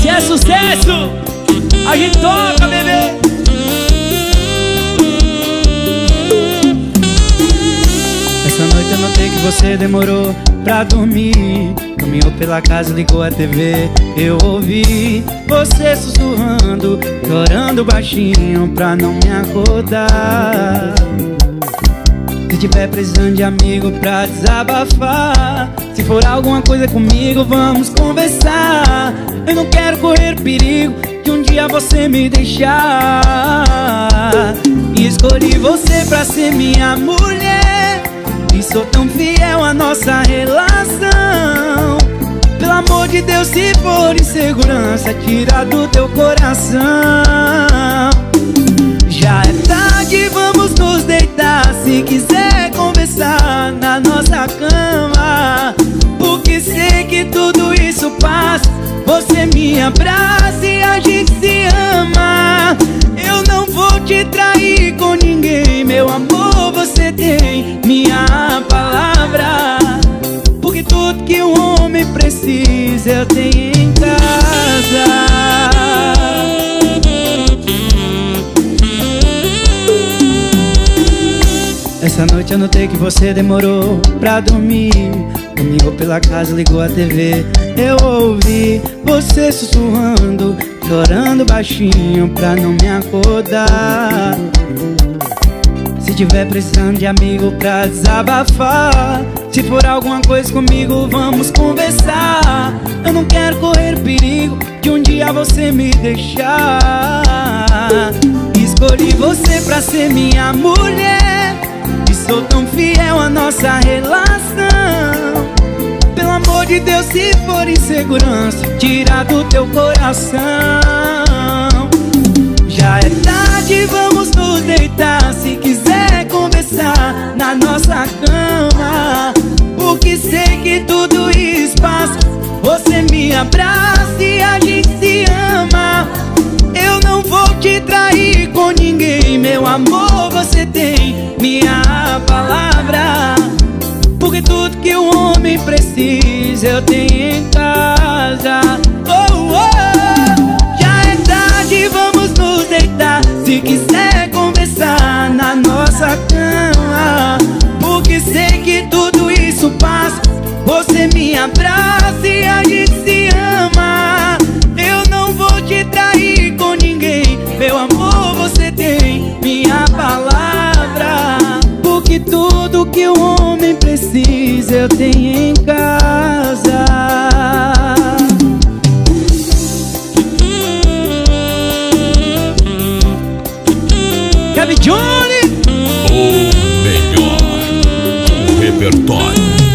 Se é sucesso, a gente toca, bebê. Essa noite eu notei que você demorou pra dormir. Caminhou pela casa, ligou a TV Eu ouvi você sussurrando Chorando baixinho pra não me acordar Se tiver precisando de amigo pra desabafar Se for alguma coisa comigo, vamos conversar. Eu não quero correr perigo de um dia você me deixar. E escolhi você pra ser minha mulher E sou tão fiel à nossa relação. Pelo amor de Deus, se for insegurança Tira do teu coração. Já é tarde, vamos nos deitar abraça e a gente se ama. Eu não vou te trair com ninguém Meu amor, você tem minha palavra. Porque tudo que um homem precisa eu tenho em casa. Essa noite eu notei que você demorou pra dormir. Caminhou pela casa, ligou a TV Eu ouvi sussurrando Chorando baixinho pra não me acordar. Se tiver precisando de amigo pra desabafar Se for alguma coisa comigo, vamos conversar. Eu não quero correr perigo de um dia você me deixar. Escolhi você pra ser minha mulher e sou tão fiel à nossa Pelo amor de Deus, se for insegurança Tira do teu coração. Já é tarde, vamos nos deitar Se quiser conversar na nossa cama. Porque sei que tudo isso passa Você me abraça e a gente se ama. Eu não vou te trair com ninguém Meu amor, você tem minha palavra Tudo que o homem precisa Eu tenho em casa eu tenho em casa Kevin Johnny O melhor repertório.